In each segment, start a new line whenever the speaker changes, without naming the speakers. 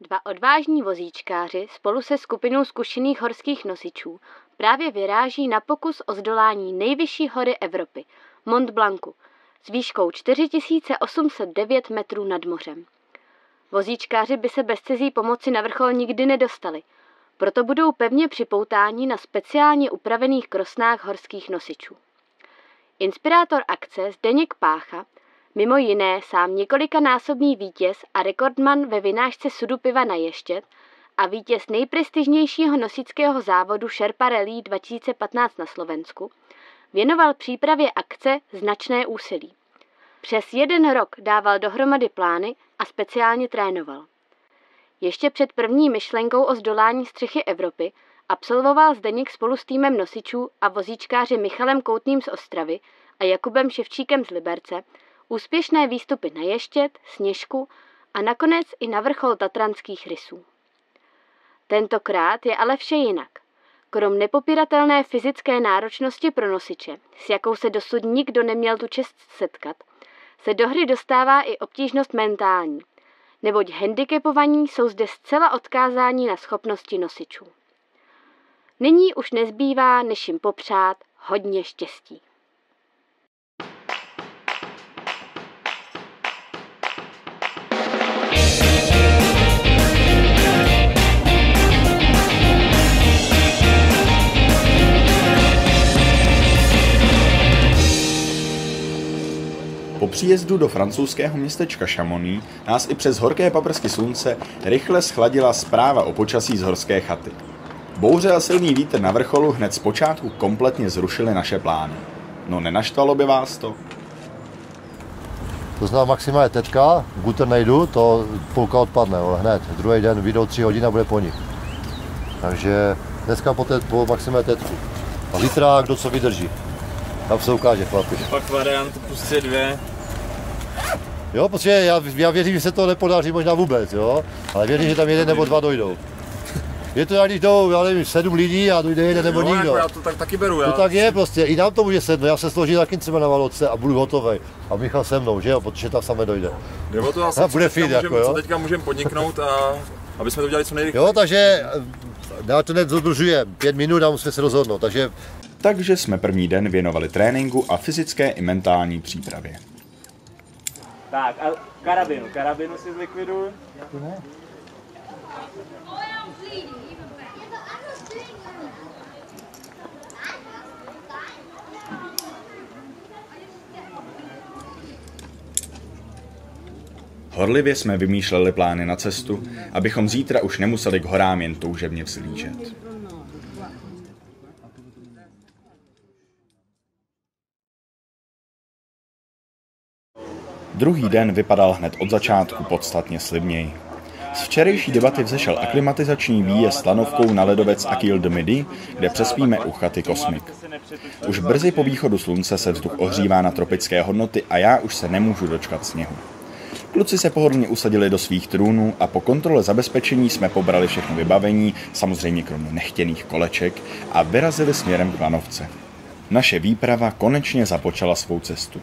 Dva odvážní vozíčkáři spolu se skupinou zkušených horských nosičů právě vyráží na pokus o zdolání nejvyšší hory Evropy, Mont Blancu, s výškou 4809 metrů nad mořem. Vozíčkáři by se bez cizí pomoci na vrchol nikdy nedostali, proto budou pevně připoutáni na speciálně upravených krosnách horských nosičů. Inspirátor akce Zdeněk Pácha Mimo jiné sám několikanásobný vítěz a rekordman ve vynášce sudu piva na ještět a vítěz nejprestižnějšího nosického závodu Sherpa Rally 2015 na Slovensku, věnoval přípravě akce značné úsilí. Přes jeden rok dával dohromady plány a speciálně trénoval. Ještě před první myšlenkou o zdolání střechy Evropy absolvoval Zdeněk spolu s týmem nosičů a vozíčkáři Michalem Koutným z Ostravy a Jakubem Ševčíkem z Liberce úspěšné výstupy na Ještět, Sněžku a nakonec i na vrchol tatranských rysů. Tentokrát je ale vše jinak. Krom nepopiratelné fyzické náročnosti pro nosiče, s jakou se dosud nikdo neměl tu čest setkat, se do hry dostává i obtížnost mentální, neboť handicapovaní jsou zde zcela odkázáni na schopnosti nosičů. Nyní už nezbývá, než jim popřát hodně štěstí.
Po příjezdu do francouzského městečka Chamonix nás i přes horké paprsky slunce rychle schladila zpráva o počasí z horské chaty. Bouře a silný vítr na vrcholu hned z počátku kompletně zrušily naše plány. No nenaštvalo by vás to?
To znamená maximálně teďka, guter nejdu, to půlka odpadne, ale hned. Druhý den vyjdou tři hodiny a bude po nich. Takže dneska po, te, po maximálně tetku. A zítra kdo co vydrží. Tam se ukáže chlapi.
Pak variant prostě dvě.
Jo, protože já, já věřím, že se to nepodaří možná vůbec, jo. Ale věřím, že tam jeden nebo dva dojdou. Je to, když jdou, já nevím, sedm lidí a dojde jeden nebo
no,
nikdo.
Jako já to tak, taky beru. Já.
To tak je prostě, i nám to může sednout, já se složím taky třeba na Valoce a budu hotový. A Michal se mnou, že jo, protože tam samé dojde.
Nebo to zase,
A bude fit, jako,
můžem,
jo.
co teďka můžeme podniknout a aby jsme to udělali co nejrychleji.
Jo, takže eh, já to nedodržujeme, pět minut a musíme se rozhodnout, takže
Takže jsme první den věnovali tréninku a fyzické i mentální přípravě.
Tak a karabinu, karabinu si zlikviduj.
Horlivě jsme vymýšleli plány na cestu, abychom zítra už nemuseli k horám jen toužebně vzlížet. Druhý den vypadal hned od začátku podstatně slibněji. Z včerejší debaty vzešel aklimatizační výjezd lanovkou na ledovec Akil de Midi, kde přespíme u chaty Kosmik. Už brzy po východu slunce se vzduch ohřívá na tropické hodnoty a já už se nemůžu dočkat sněhu. Kluci se pohodlně usadili do svých trůnů a po kontrole zabezpečení jsme pobrali všechno vybavení, samozřejmě kromě nechtěných koleček, a vyrazili směrem k lanovce. Naše výprava konečně započala svou cestu.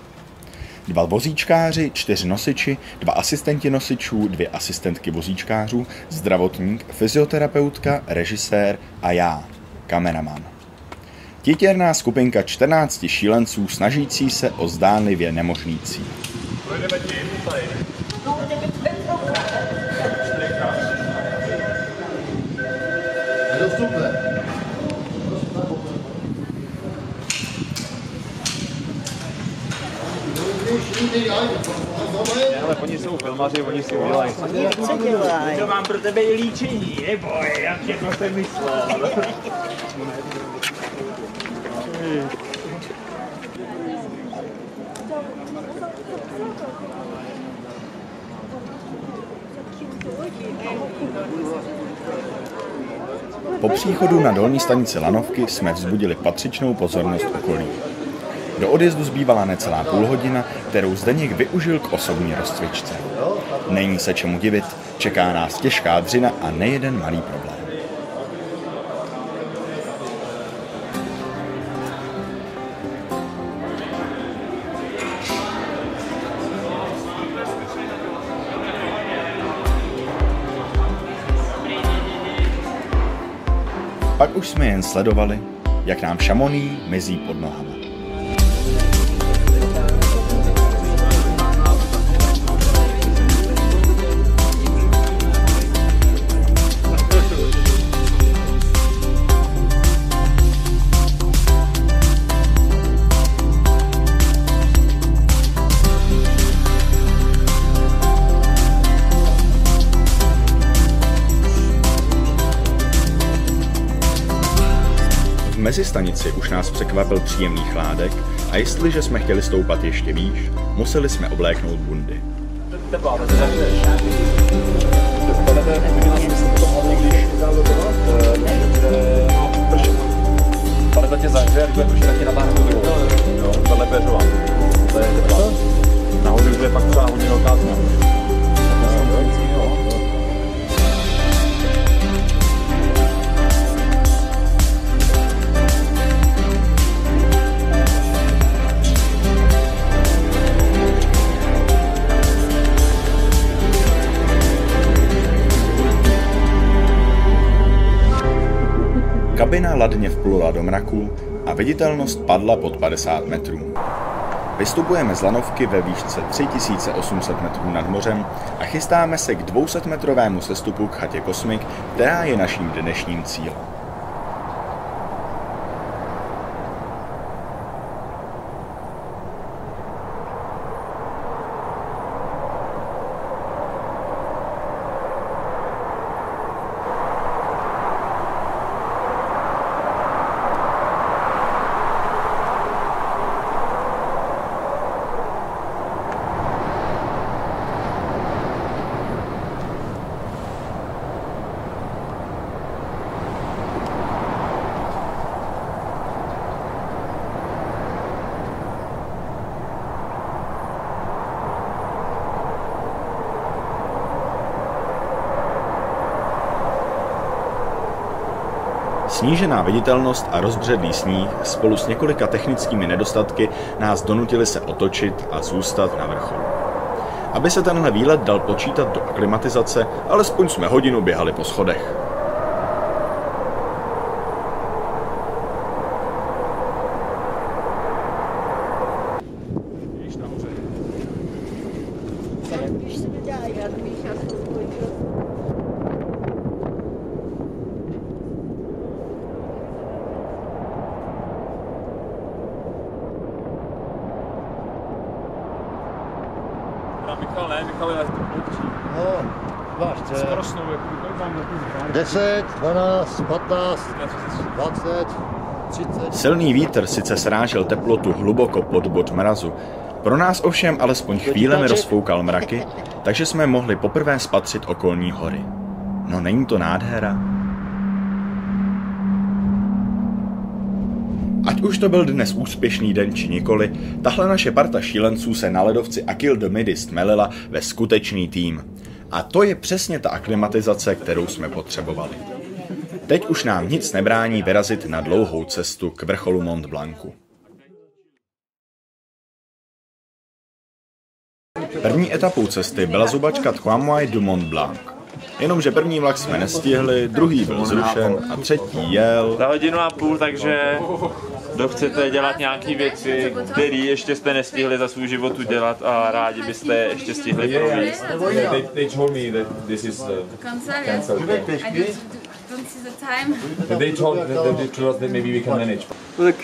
Dva vozíčkáři, čtyři nosiči, dva asistenti nosičů, dvě asistentky vozíčkářů, zdravotník, fyzioterapeutka, režisér a já, kameraman. Titěrná skupinka 14 šílenců snažící se o zdánlivě nemožný cíl.
Nedostupné.
Ale oni jsou filmaři, oni si udělají.
Co dělají?
To mám pro tebe i líčení, neboj, jak všechno jsem myslel.
Po příchodu na dolní stanici Lanovky jsme vzbudili patřičnou pozornost okolí. Do odjezdu zbývala necelá půl hodina, kterou Zdeněk využil k osobní rozcvičce. Není se čemu divit, čeká nás těžká dřina a nejeden malý problém. Pak už jsme jen sledovali, jak nám šamoní mizí pod nohama. V mezistanici už nás překvapil příjemný chládek a jestliže jsme chtěli stoupat ještě výš, museli jsme obléknout bundy.
Ale to tě zahřeje, jak bude pršet, tak tě natáhne tu druhou. Jo, tohle je péřová. To je. Nahoře už je fakt třeba hodně velká tma.
Kabina ladně vplula do mraku a viditelnost padla pod 50 metrů. Vystupujeme z lanovky ve výšce 3800 metrů nad mořem a chystáme se k 200 metrovému sestupu k chatě Kosmik, která je naším dnešním cílem. Snížená viditelnost a rozbředlý sníh spolu s několika technickými nedostatky nás donutili se otočit a zůstat na vrcholu. Aby se tenhle výlet dal počítat do aklimatizace, alespoň jsme hodinu běhali po schodech.
Když se já chtěla spojit.
Michal ne, Michal je
No, vážte.
Prosnou, jakoby, kolik mám letů?
10, 12, 15, 20, 30.
Silný vítr sice srážel teplotu hluboko pod bod mrazu, pro nás ovšem alespoň chvílemi rozfoukal mraky, takže jsme mohli poprvé spatřit okolní hory. No není to nádhera? Ať už to byl dnes úspěšný den či nikoli, tahle naše parta šílenců se na ledovci Akil Midi stmelila ve skutečný tým. A to je přesně ta aklimatizace, kterou jsme potřebovali. Teď už nám nic nebrání vyrazit na dlouhou cestu k vrcholu Mont Blancu. První etapou cesty byla zubačka Tquamoy du Mont Blanc. Jenomže první vlak jsme nestihli, druhý byl zrušen a třetí jel.
Za hodinu a půl, takže kdo chcete dělat nějaké věci, které ještě jste nestihli za svůj život udělat a rádi byste je ještě stihli provést.
They, they told me that this is uh. They told that, they told us that maybe we can manage.
No tak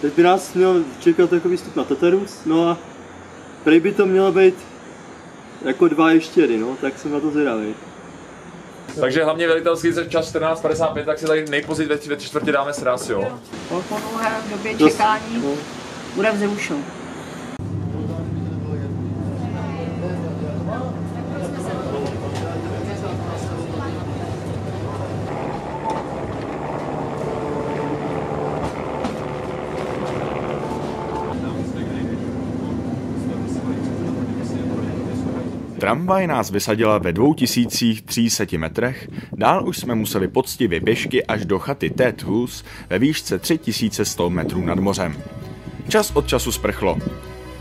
teď by nás měl čekat jako výstup na Tatarus, no a prej by to mělo být jako dva ještěry, no, tak jsem na to zvědavý.
Takže hlavně velitelský čas 14.55, tak si tady nejpozději ve čtvrtě dáme sraz, jo?
Po dlouhé době čekání bude vzrušen.
Tramvaj nás vysadila ve 2300 metrech, dál už jsme museli poctivě pěšky až do chaty Ted Hus ve výšce 3100 metrů nad mořem. Čas od času sprchlo.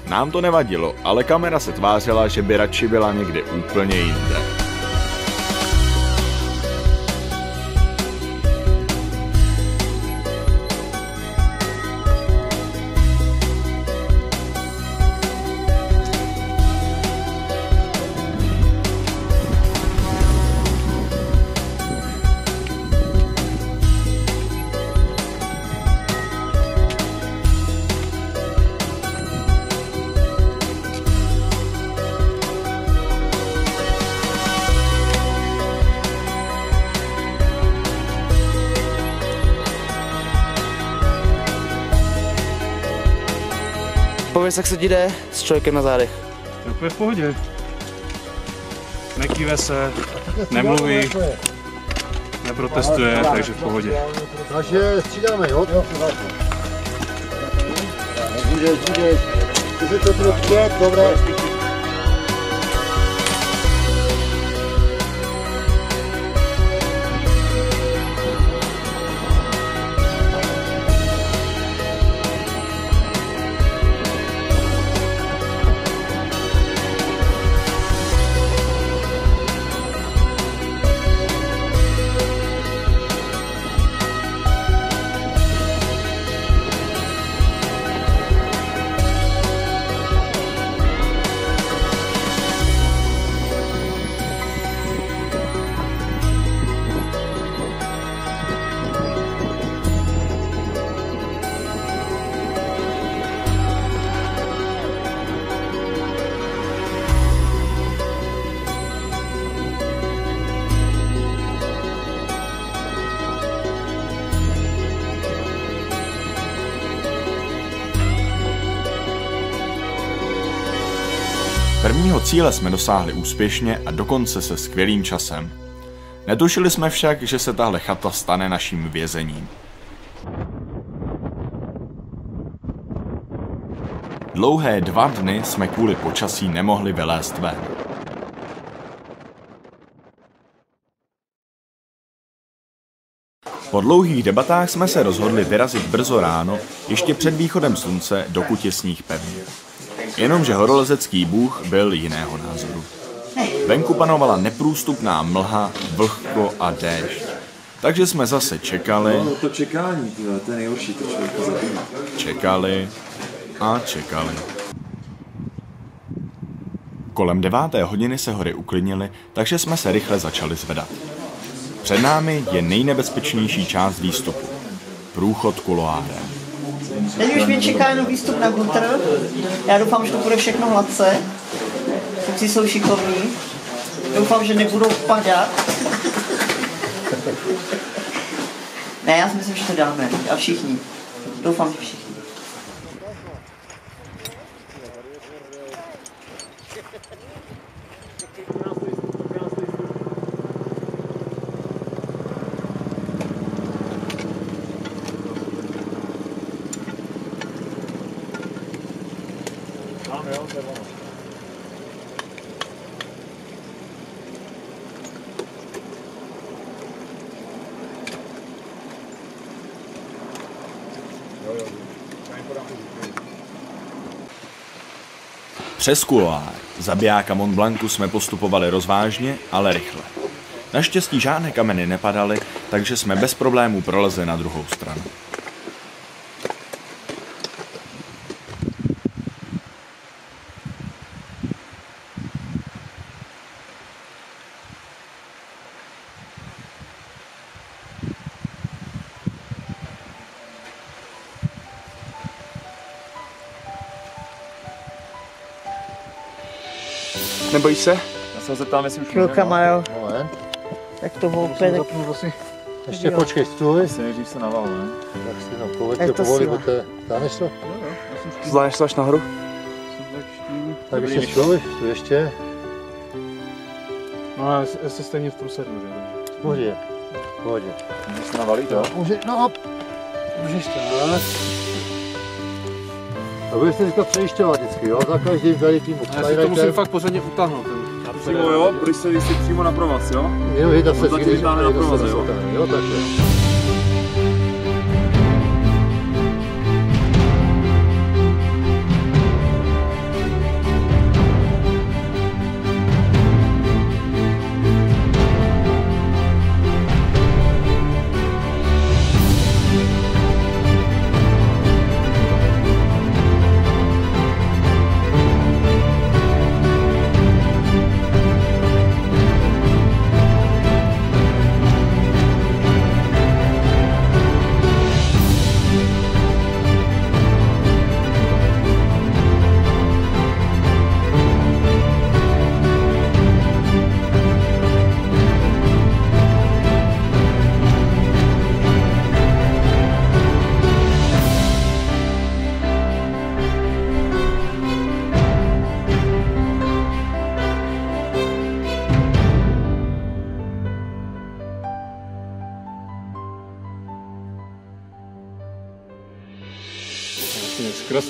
Nám to nevadilo, ale kamera se tvářila, že by radši byla někde úplně jinde.
Pověz, jak se ti jde s člověkem na zádech.
To je v pohodě. Nekýve se, nemluví, neprotestuje, takže v pohodě.
Takže střídáme, jo? Jo, Můžeš, můžeš. Ty se to dobré.
Prvního cíle jsme dosáhli úspěšně a dokonce se skvělým časem. Netušili jsme však, že se tahle chata stane naším vězením. Dlouhé dva dny jsme kvůli počasí nemohli vylézt ven. Po dlouhých debatách jsme se rozhodli vyrazit brzo ráno, ještě před východem slunce, dokud je sníh pevný. Jenomže horolezecký bůh byl jiného názoru. Venku panovala neprůstupná mlha, vlhko a déšť. Takže jsme zase čekali,
No, to čekání, tyhle, to je nejhorší, to člověka zabíjí.
čekali a čekali. Kolem deváté hodiny se hory uklidnily, takže jsme se rychle začali zvedat. Před námi je nejnebezpečnější část výstupu. Průchod kuloárem.
Teď už mě čeká jenom výstup na Gunter. Já doufám, že to bude všechno hladce. Kluci jsou šikovní. Doufám, že nebudou padat. Ne, já si myslím, že to dáme. A všichni. Doufám, že všichni.
Přes kuloár zabijáka Mont Blancu jsme postupovali rozvážně, ale rychle. Naštěstí žádné kameny nepadaly, takže jsme bez problémů prolezli na druhou stranu.
Nebojíš se?
Já se ho zeptám, jestli už
Chvilkama, jo.
Moment.
Tak to houpe, tak...
Ještě počkej, stůj.
Se nejdřív se naval, ne?
Tak si no, povedz
Je
to
to
povoli,
síla.
poté. Stáneš to?
Zvládneš to až nahoru?
Tak ještě stůj, stůj ještě.
No já já se stejně v průsedu, že?
Pohodě. Pohodě.
Když se navalí to?
Může, no hop. Můžeš tak. A budeš se teďka přejišťovat vždycky, jo? Za každým velikým
Já si to musím fakt pořádně utáhnout. Ten,
Přímo jo, když se jsi přímo na provaz, jo?
Jo, jedna se
vytáhne na
se
provaze, jo?
zatáhne, Jo,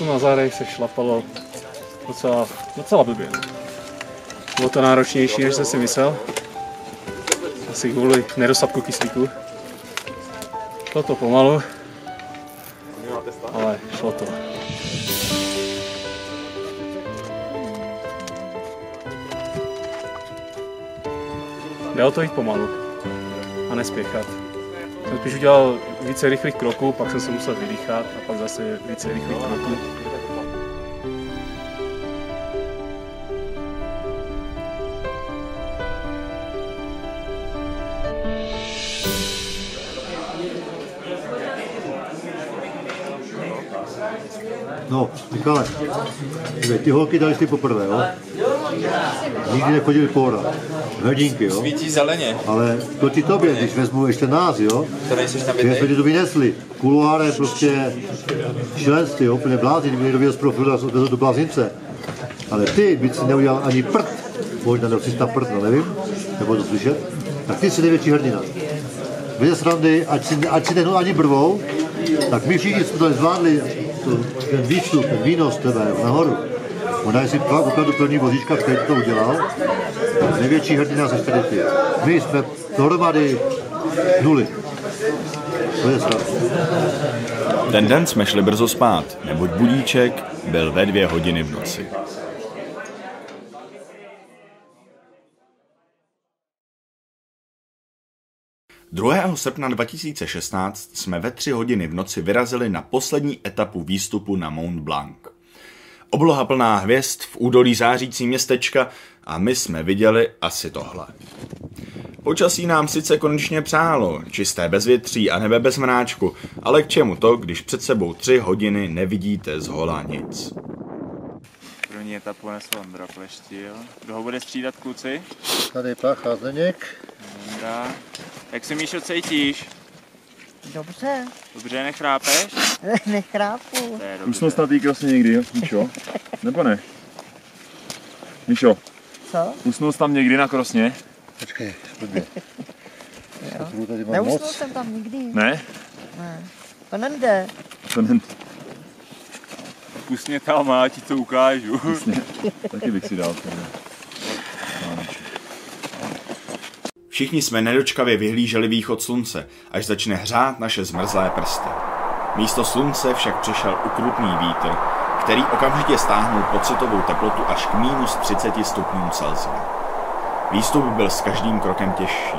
krosu na zádech se šlapalo docela, docela blbě. Bylo to náročnější, než jsem si myslel. Asi kvůli nedostatku kyslíku. Šlo to pomalu, ale šlo to. Jde o to jít pomalu a nespěchat. Jsem spíš udělal více rychlých kroků, pak jsem se musel vydýchat a pak zase více rychlých kroků.
No, Michale, ty holky dali si poprvé, jo? Nikdy nechodili po horách. Hrdinky, jo?
Svítí zeleně.
Ale to ti tobě, když vezmu ještě nás, jo?
To nejseš tam
jsme ti to vynesli. Kuluáre prostě šílenství, jo? Úplně blázni, kdyby někdo viděl z profilu, vezl do blázince. Ale ty by si neudělal ani prd, možná nebo 300 prd, no nevím, nebo to slyšet, tak ty jsi největší hrdina. Vy srandy, ať si, ať si nehnu ani brvou, tak my všichni jsme to zvládli, to, ten výstup, ten výnos tebe nahoru. Ona si fakt opravdu plný vozíčka, který to udělal. Největší hrdina ze ty. My jsme dohromady nuly. To je sranda.
Ten den jsme šli brzo spát, neboť budíček byl ve dvě hodiny v noci. Druhého srpna 2016 jsme ve tři hodiny v noci vyrazili na poslední etapu výstupu na Mont Blanc. Obloha plná hvězd v údolí zářící městečka a my jsme viděli asi tohle. Počasí nám sice konečně přálo, čisté bezvětří a nebe bez mráčku, ale k čemu to, když před sebou tři hodiny nevidíte z hola nic.
První etapu nesl Ondra Pleštil. Kdo ho bude střídat kluci?
Tady Pacha Zdeněk.
Ondra. Jak se Míšo cítíš?
Dobře,
Dobře, nechrápeš?
nechrápu.
To je
Už
dobře.
jsme snad jí krásně někdy, jo, Míšo? Nebo ne? Míšo,
Co?
usnul jsi tam někdy na krosně?
Počkej, blbě. Tady mám
Neusnul
moc.
jsem tam nikdy.
Ne?
Ne. To nejde.
To ne,
Pust mě tam a ti to ukážu.
taky bych si dal. tohle.
Všichni jsme nedočkavě vyhlíželi východ slunce, až začne hřát naše zmrzlé prsty. Místo slunce však přišel ukrutný vítr, který okamžitě stáhnul pocitovou teplotu až k minus 30 stupňům Celsia. Výstup byl s každým krokem těžší.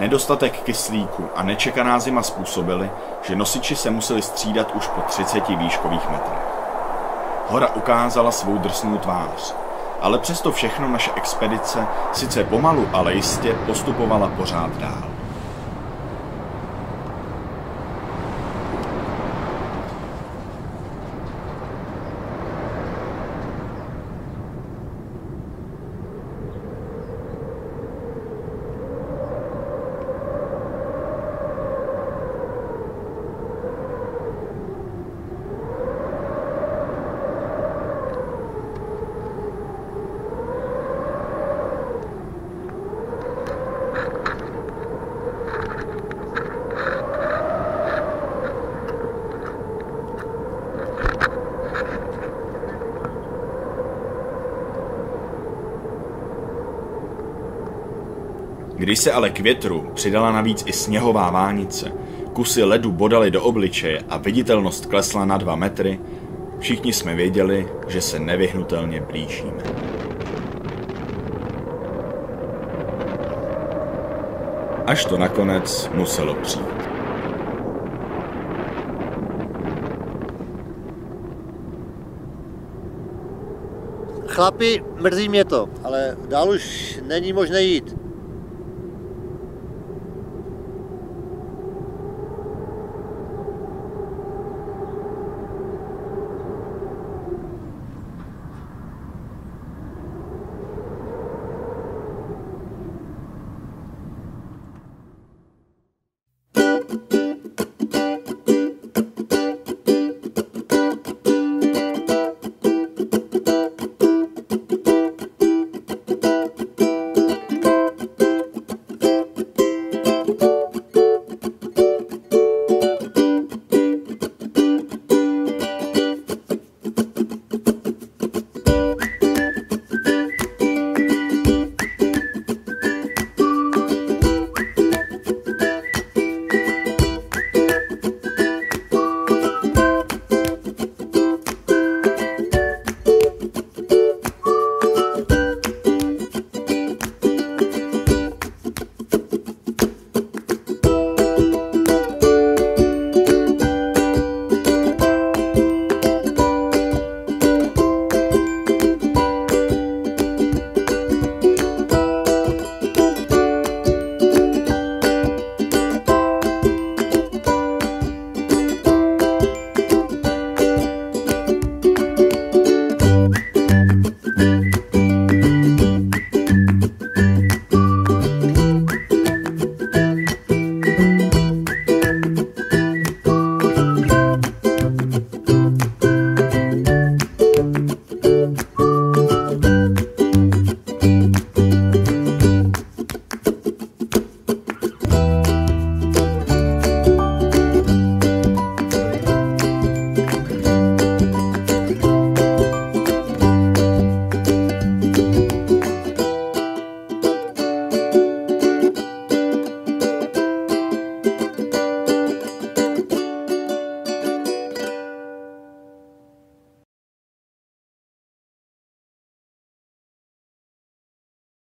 Nedostatek kyslíku a nečekaná zima způsobily, že nosiči se museli střídat už po 30 výškových metrech. Hora ukázala svou drsnou tvář, ale přesto všechno naše expedice sice pomalu, ale jistě postupovala pořád dál. Když se ale k větru přidala navíc i sněhová vánice, kusy ledu bodaly do obličeje a viditelnost klesla na dva metry, všichni jsme věděli, že se nevyhnutelně blížíme. Až to nakonec muselo přijít.
Chlapi, mrzí mě to, ale dál už není možné jít.